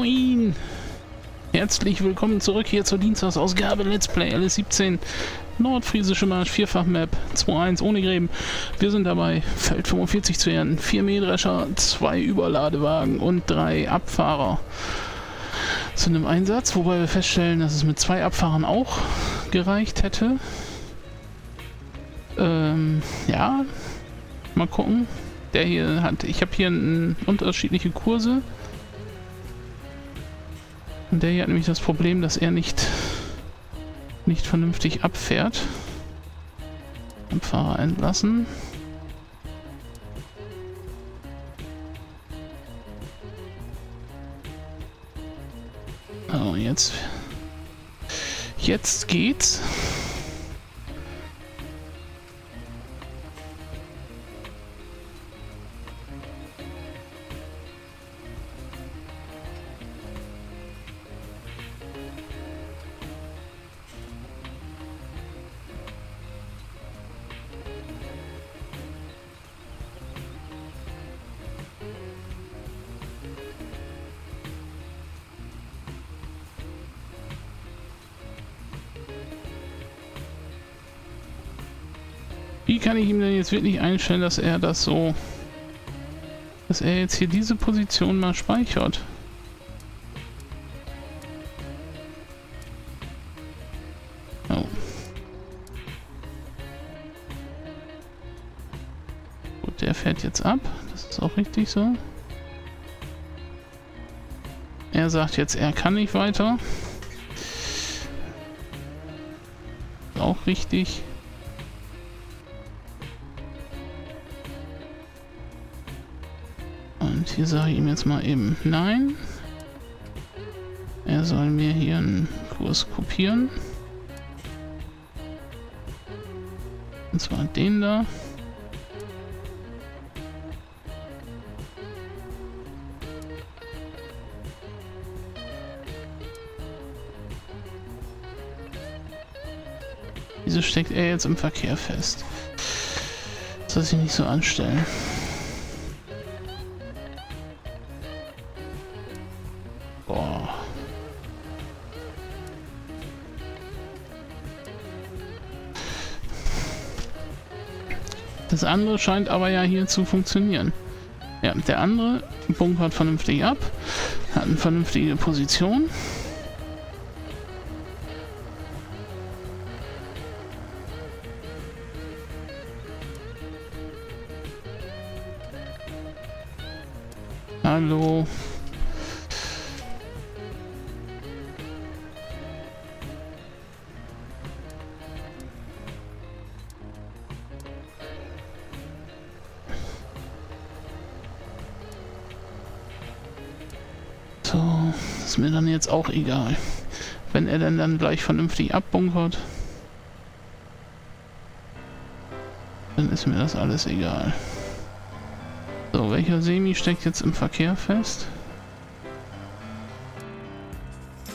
Moin! Herzlich willkommen zurück hier zur Dienstagsausgabe Let's Play LS17 Nordfriesische Marsch, Vierfach-Map, 2-1 ohne Gräben. Wir sind dabei, Feld 45 zu ernten, 4 Mähdrescher, 2 Überladewagen und 3 Abfahrer zu einem Einsatz, wobei wir feststellen, dass es mit zwei Abfahrern auch gereicht hätte. Ähm, ja, mal gucken. Der hier hat, ich habe hier unterschiedliche Kurse. Und der hier hat nämlich das Problem, dass er nicht, nicht vernünftig abfährt. Abfahrer entlassen. Oh, jetzt. Jetzt geht's. Wie kann ich ihm denn jetzt wirklich einstellen, dass er das so... Dass er jetzt hier diese Position mal speichert? Oh. Gut, der fährt jetzt ab. Das ist auch richtig so. Er sagt jetzt, er kann nicht weiter. Auch richtig. Hier sage ich ihm jetzt mal eben nein. Er soll mir hier einen Kurs kopieren. Und zwar den da. Wieso steckt er jetzt im Verkehr fest? Das soll sich nicht so anstellen. Das andere scheint aber ja hier zu funktionieren. Ja, der andere bunkert vernünftig ab, hat eine vernünftige Position. Hallo. Auch egal. Wenn er denn dann gleich vernünftig abbunkert, dann ist mir das alles egal. So, welcher Semi steckt jetzt im Verkehr fest?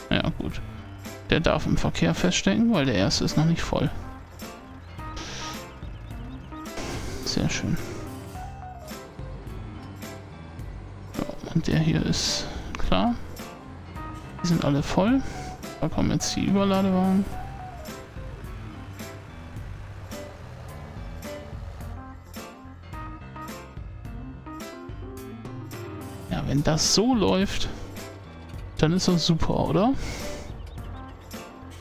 Ja, gut. Der darf im Verkehr feststecken, weil der erste ist noch nicht voll. Sehr schön. So, und der hier ist klar. Die sind alle voll. Da kommen jetzt die Überladewagen. Ja, wenn das so läuft, dann ist das super, oder?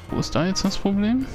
Wo ist da jetzt das Problem?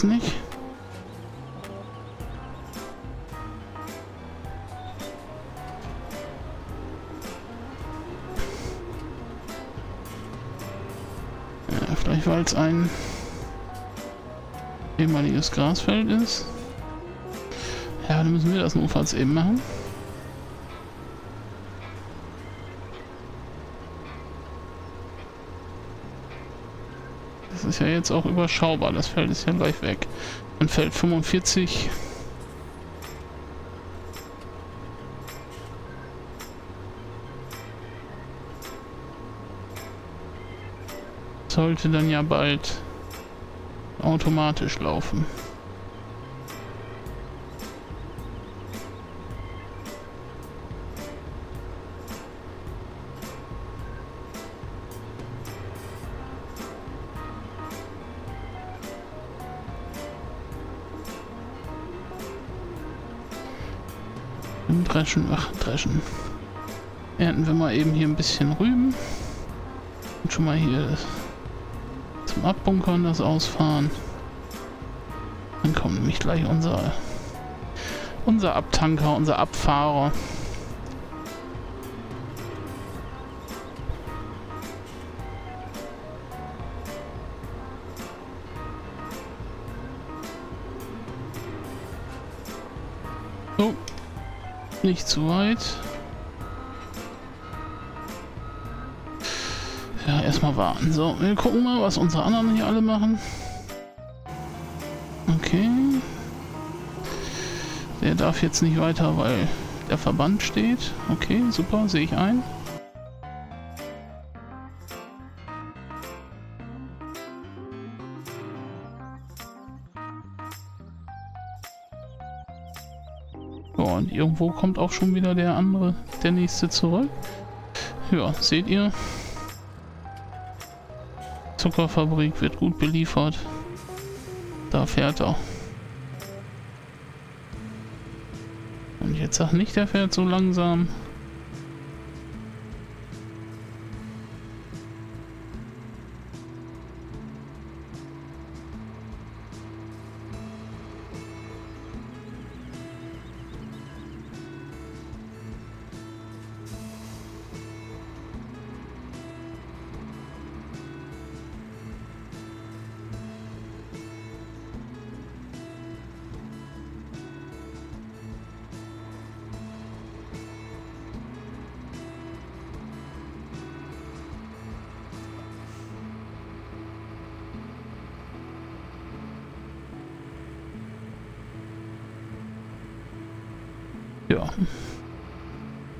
Das nicht? Ja, vielleicht weil es ein ehemaliges Grasfeld ist. Ja, dann müssen wir das notfalls eben machen. Ist ja jetzt auch überschaubar. Das Feld ist ja gleich weg. Und Feld 45 sollte dann ja bald automatisch laufen. Dreschen, ach, dreschen. Ernten wir mal eben hier ein bisschen Rüben. Und schon mal hier zum Abbunkern das ausfahren. Dann kommt nämlich gleich unser unser Abtanker, unser Abfahrer. Nicht zu weit. Ja, erstmal warten. So, wir gucken mal, was unsere anderen hier alle machen. Okay. Der darf jetzt nicht weiter, weil der Verband steht. Okay, super, sehe ich ein. Irgendwo kommt auch schon wieder der andere, der nächste zurück. Ja, seht ihr? Zuckerfabrik wird gut beliefert. Da fährt er. Und jetzt sag nicht, der fährt so langsam. Ja.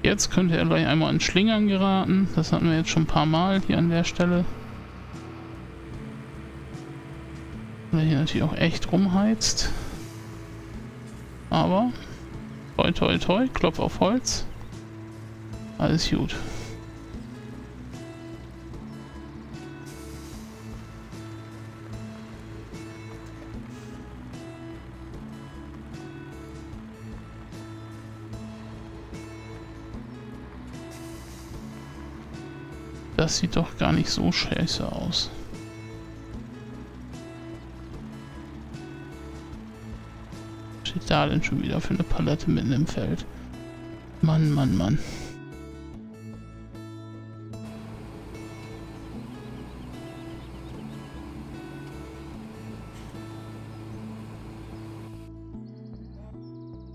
Jetzt könnte er gleich einmal in Schlingern geraten. Das hatten wir jetzt schon ein paar Mal hier an der Stelle. Weil hier natürlich auch echt rumheizt. Aber toi toi toi, Klopf auf Holz. Alles gut. Das sieht doch gar nicht so scheiße aus. Steht da denn schon wieder für eine Palette mitten im Feld? Mann, Mann, Mann.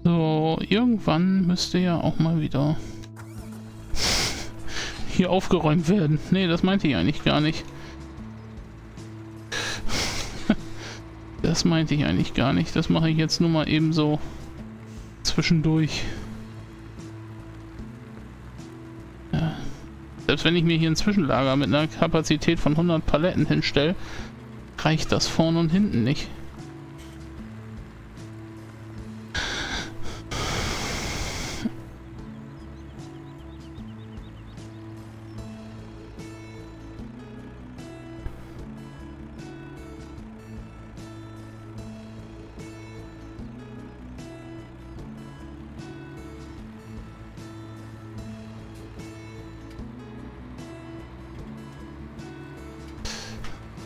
So, irgendwann müsste ja auch mal wieder hier aufgeräumt werden. Nee, das meinte ich eigentlich gar nicht. das meinte ich eigentlich gar nicht. Das mache ich jetzt nur mal eben so zwischendurch. Ja. Selbst wenn ich mir hier ein Zwischenlager mit einer Kapazität von 100 Paletten hinstelle, reicht das vorne und hinten nicht.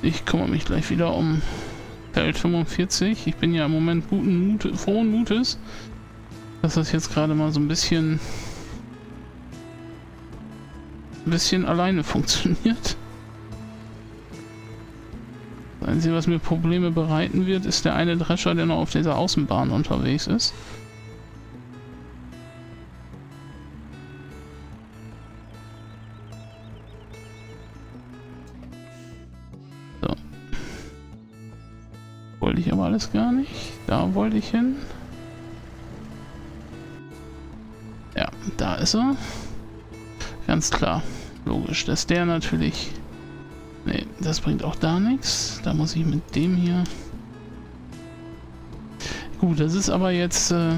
Ich kümmere mich gleich wieder um Feld 45. Ich bin ja im Moment guten Mut, frohen Mutes, dass das jetzt gerade mal so ein bisschen ein bisschen alleine funktioniert. Das Einzige, was mir Probleme bereiten wird, ist der eine Drescher, der noch auf dieser Außenbahn unterwegs ist. Ich hin. Ja, da ist er. Ganz klar. Logisch, dass der natürlich... Ne, das bringt auch da nichts. Da muss ich mit dem hier... Gut, das ist aber jetzt... Äh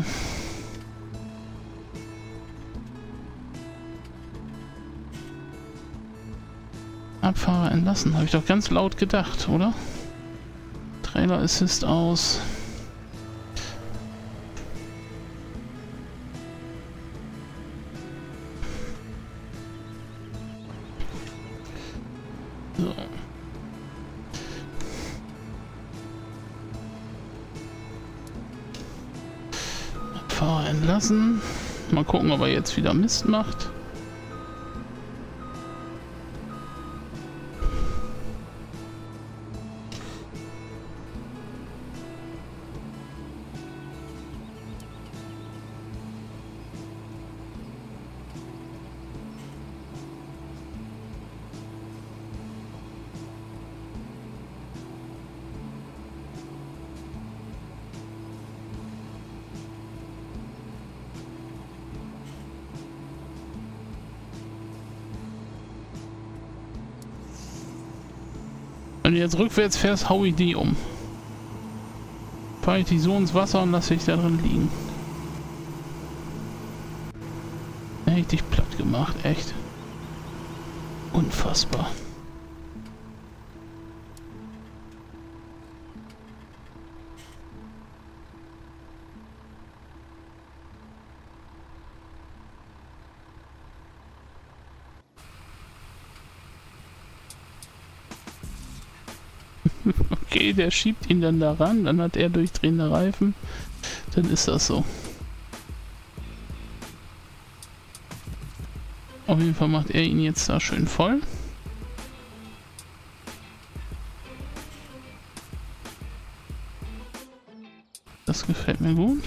Abfahrer entlassen. Habe ich doch ganz laut gedacht, oder? Trailer Assist aus. Abfahrer entlassen. Mal gucken, ob er jetzt wieder Mist macht. Wenn du jetzt rückwärts fährst, hau ich die um. Fahre ich die so ins Wasser und lasse ich da drin liegen. Hätte ich dich platt gemacht, echt. Unfassbar. Okay, der schiebt ihn dann da ran, dann hat er durchdrehende Reifen. Dann ist das so. Auf jeden Fall macht er ihn jetzt da schön voll. Das gefällt mir gut.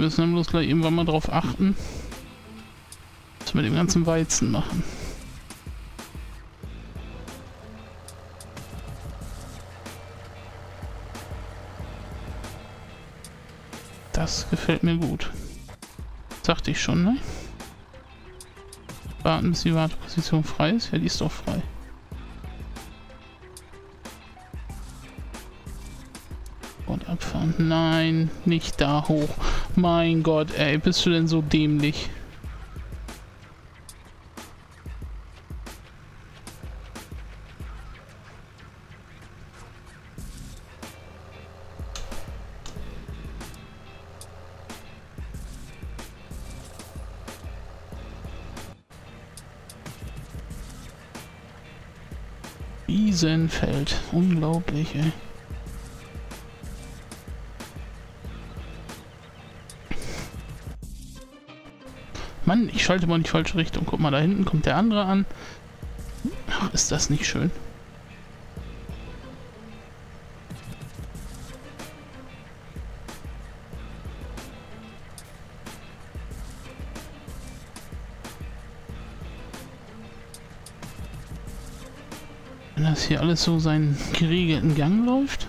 Müssen dann bloß gleich irgendwann mal drauf achten, was wir mit dem ganzen Weizen machen. Das gefällt mir gut. Sagte ich schon, ne? Warten, bis die Warteposition frei ist. Ja, die ist doch frei. Und abfahren. Nein, nicht da hoch. Mein Gott, ey, bist du denn so dämlich? Riesenfeld. Unglaublich, ey. Mann, ich schalte mal in die falsche Richtung. Guck mal, da hinten kommt der andere an. Ach, ist das nicht schön. Wenn das hier alles so seinen geregelten Gang läuft.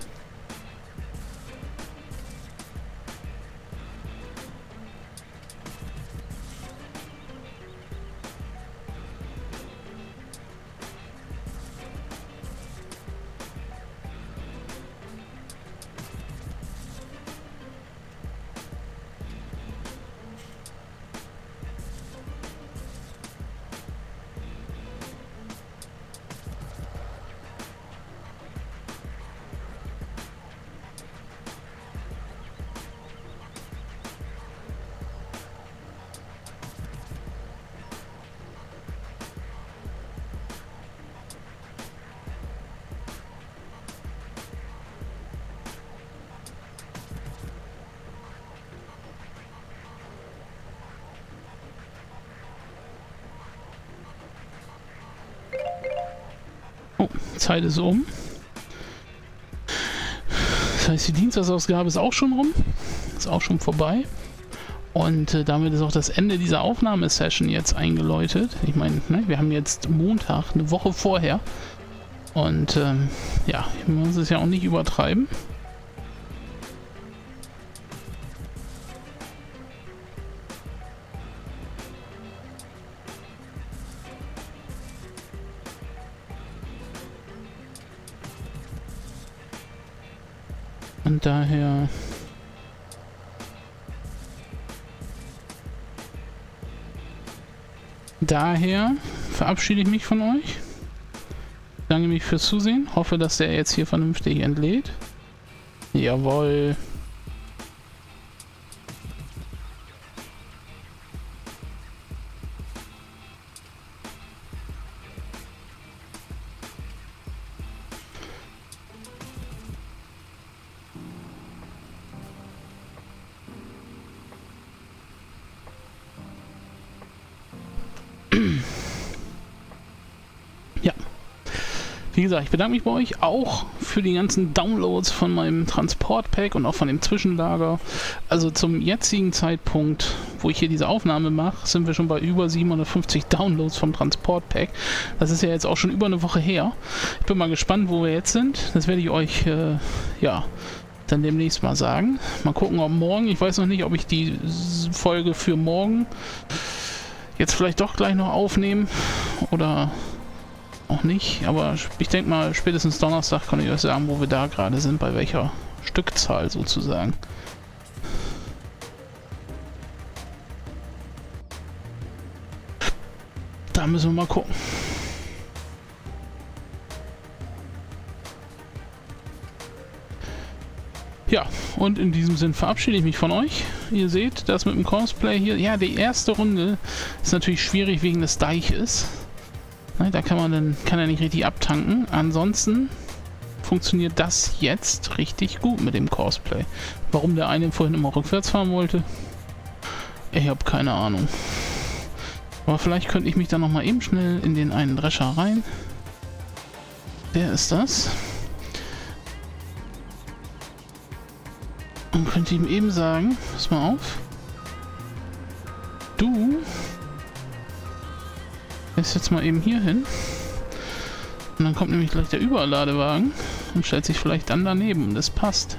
Zeit ist um. Das heißt, die Dienstagsausgabe ist auch schon rum. Ist auch schon vorbei. Und äh, damit ist auch das Ende dieser Aufnahmesession jetzt eingeläutet. Ich meine, ne, wir haben jetzt Montag, eine Woche vorher. Und ähm, ja, man muss es ja auch nicht übertreiben. Daher verabschiede ich mich von euch. Danke mich fürs Zusehen. Hoffe, dass der jetzt hier vernünftig entlädt. Jawohl. Gesagt, ich bedanke mich bei euch auch für die ganzen Downloads von meinem Transportpack und auch von dem Zwischenlager. Also zum jetzigen Zeitpunkt, wo ich hier diese Aufnahme mache, sind wir schon bei über 750 Downloads vom Transportpack. Das ist ja jetzt auch schon über eine Woche her. Ich bin mal gespannt, wo wir jetzt sind. Das werde ich euch, äh, ja, dann demnächst mal sagen. Mal gucken, ob morgen, ich weiß noch nicht, ob ich die Folge für morgen jetzt vielleicht doch gleich noch aufnehme oder auch nicht, aber ich denke mal, spätestens Donnerstag kann ich euch sagen, wo wir da gerade sind, bei welcher Stückzahl sozusagen. Da müssen wir mal gucken. Ja, und in diesem Sinn verabschiede ich mich von euch. Ihr seht, das mit dem Cosplay hier, ja, die erste Runde ist natürlich schwierig wegen des Deiches. Ne, da kann man dann, kann er nicht richtig abtanken. Ansonsten funktioniert das jetzt richtig gut mit dem Cosplay. Warum der eine vorhin immer rückwärts fahren wollte? Ich habe keine Ahnung. Aber vielleicht könnte ich mich dann nochmal eben schnell in den einen Drescher rein. Wer ist das? Und könnte ihm eben sagen, pass mal auf. Du ist jetzt mal eben hier hin. Und dann kommt nämlich gleich der Überladewagen und stellt sich vielleicht dann daneben. Das passt.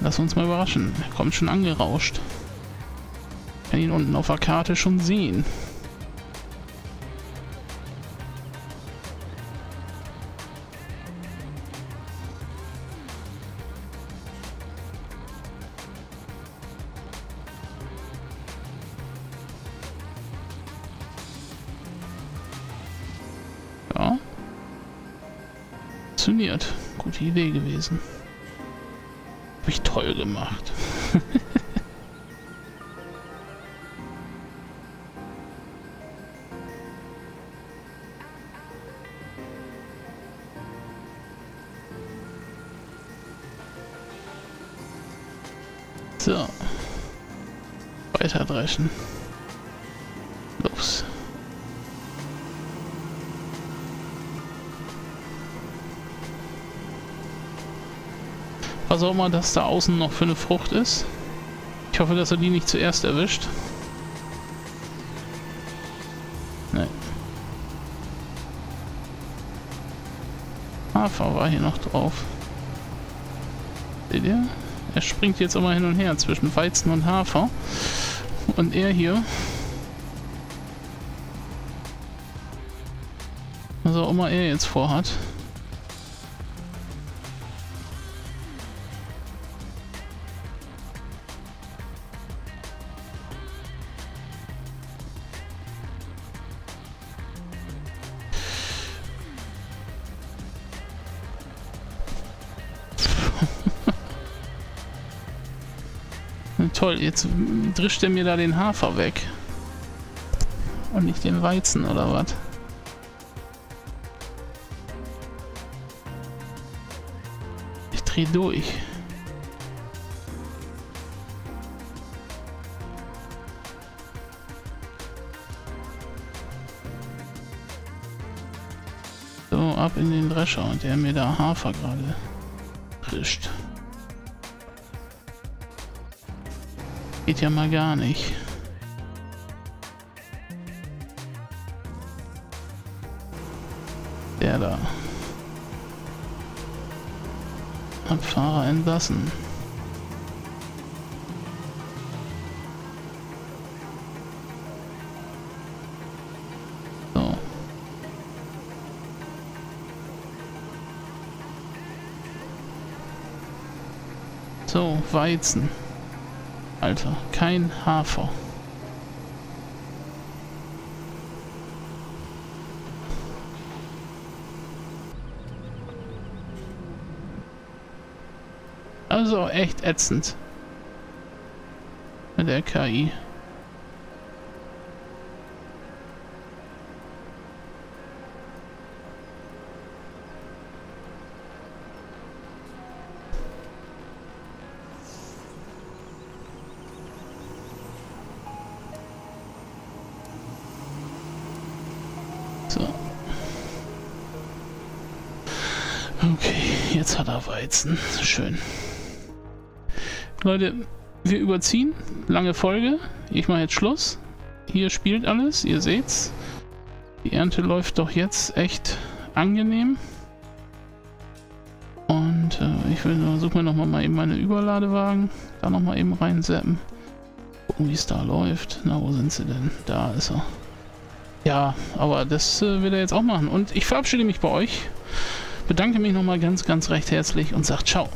Lass uns mal überraschen. Er kommt schon angerauscht. Ich kann ihn unten auf der Karte schon sehen. Gute Idee gewesen. Habe ich toll gemacht. so. Weiter Was auch immer das da außen noch für eine Frucht ist. Ich hoffe, dass er die nicht zuerst erwischt. Nee. Hafer war hier noch drauf. Seht ihr? Er springt jetzt immer hin und her zwischen Weizen und Hafer. Und er hier... Was auch immer er jetzt vorhat. Toll, jetzt drischt er mir da den Hafer weg. Und nicht den Weizen oder was? Ich dreh durch. So, ab in den Drescher und der mir da Hafer gerade drischt. Geht ja mal gar nicht. Der da. Hat Fahrer entlassen. So. So, Weizen. Alter, kein Hafer. Also echt ätzend. Mit der KI. Okay, jetzt hat er Weizen. Schön. Leute, wir überziehen. Lange Folge. Ich mache jetzt Schluss. Hier spielt alles, ihr seht's. Die Ernte läuft doch jetzt echt angenehm. Und äh, ich will suche mir nochmal mal eben meine Überladewagen. Da nochmal eben reinseppen. Gucken, wie es da läuft. Na, wo sind sie denn? Da ist er. Ja, aber das äh, wird er jetzt auch machen. Und ich verabschiede mich bei euch. Bedanke mich nochmal ganz, ganz recht herzlich und sage ciao.